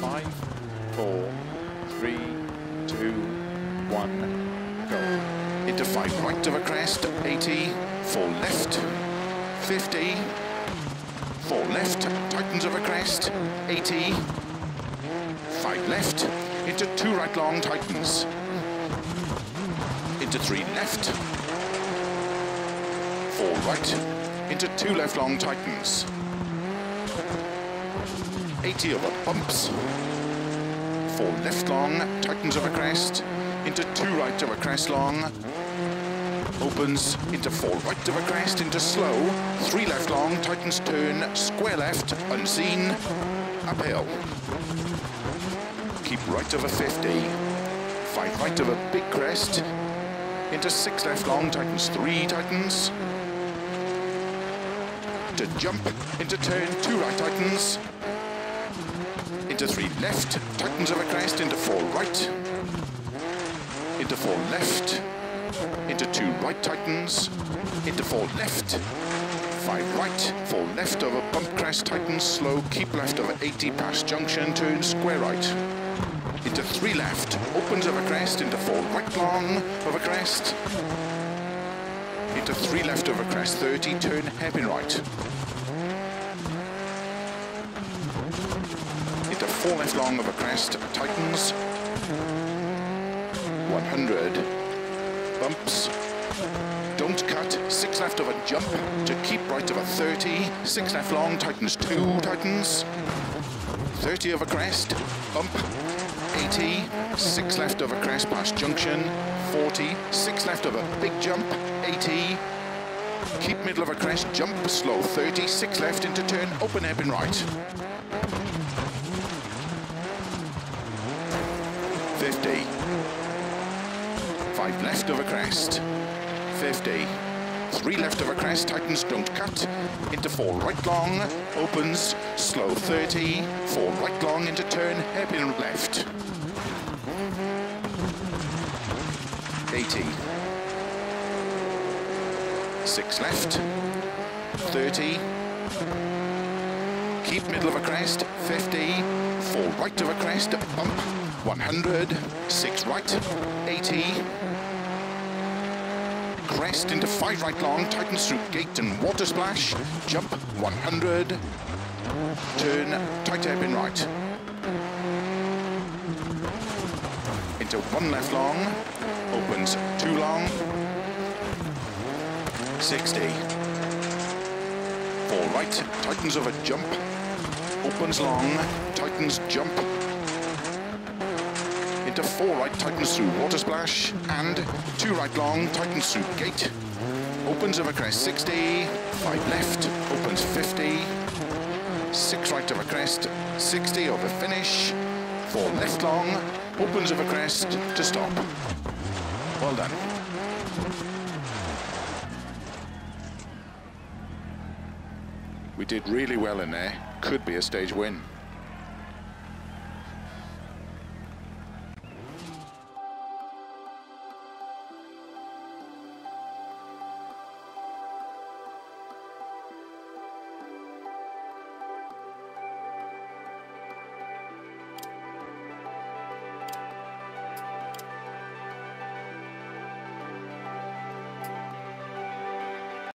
Five, four, three, two, one, go. Into five right of a crest, 80, four left, 50, four left, tightens of a crest, 80, five left, into two right long, tightens, into three left, four right, into two left long, tightens, 80 over bumps, four left long, tightens over crest, into two right a crest long, opens into four right a crest, into slow, three left long, tightens turn, square left, unseen, uphill. Keep right a 50, five right a big crest, into six left long, tightens three, tightens, to jump, into turn, two right tightens, into three left, tightens a crest, into four right, into four left, into two right tightens, into four left, five right, four left over bump crest, tightens slow, keep left over 80 past junction, turn square right, into three left, opens over crest, into four right long over crest, into three left over crest, 30, turn hairpin right, into four left long over crest, tightens, 100, bumps, don't cut, six left of a jump, to keep right of a 30, six left long, tightens two, tightens, 30 of a crest, bump, 80, six left over a crest past junction, 40, six left over big jump, 80, keep middle of a crest, jump slow, 30, six left into turn, open hairpin right, 50, five left of a crest, 50, three left of a crest, tightens, don't cut, into four right long, opens, slow 30, four right long into turn, hairpin left, 80, six left, 30, keep middle of a crest, 50, four right of a crest, bump, 100, six right, 80, crest into five right long, tightens through gate and water splash, jump 100, turn tight hairpin right. Into one left long, opens two long, 60. Four right, tightens of a jump, opens long, tightens jump, into four right, tightens through water splash, and two right long, tightens through gate, opens over crest 60, five left, opens 50, six right over crest, 60 over finish, four left long, opens over crest to stop. Well done. We did really well in there. Could be a stage win.